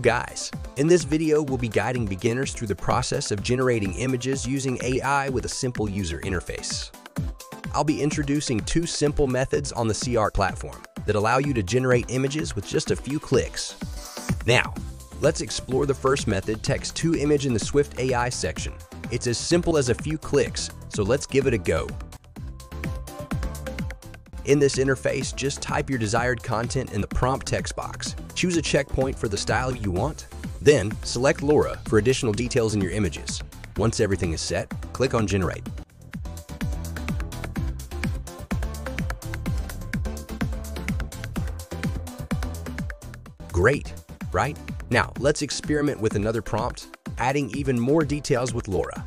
Guys! In this video, we'll be guiding beginners through the process of generating images using AI with a simple user interface. I'll be introducing two simple methods on the SeaArt platform that allow you to generate images with just a few clicks. Now, let's explore the first method, text to image in the Swift AI section. It's as simple as a few clicks, so let's give it a go. In this interface, just type your desired content in the prompt text box. Choose a checkpoint for the style you want. Then, select LoRA for additional details in your images. Once everything is set, click on Generate. Great, right? Now, let's experiment with another prompt, adding even more details with LoRA.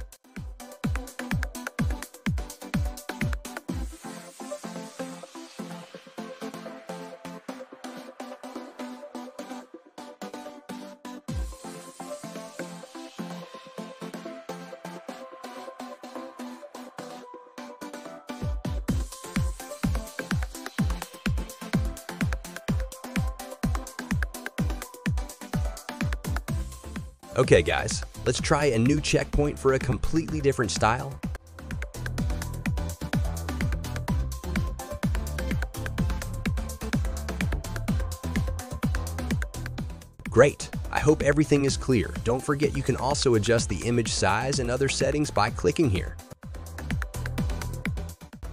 Okay guys, let's try a new checkpoint for a completely different style. Great! I hope everything is clear. Don't forget you can also adjust the image size and other settings by clicking here.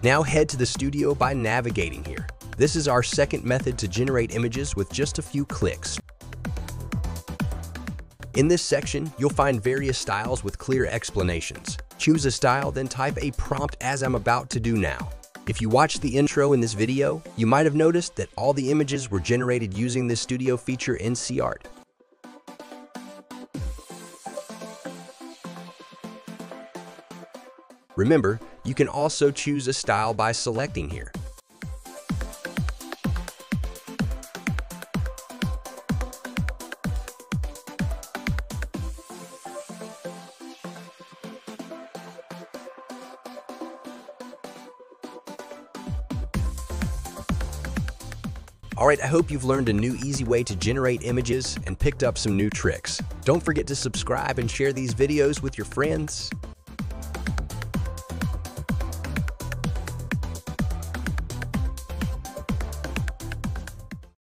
Now head to the studio by navigating here. This is our second method to generate images with just a few clicks. In this section, you'll find various styles with clear explanations. Choose a style, then type a prompt as I'm about to do now. If you watched the intro in this video, you might have noticed that all the images were generated using this studio feature in SeaArt. Remember, you can also choose a style by selecting here. Alright, I hope you've learned a new easy way to generate images and picked up some new tricks. Don't forget to subscribe and share these videos with your friends.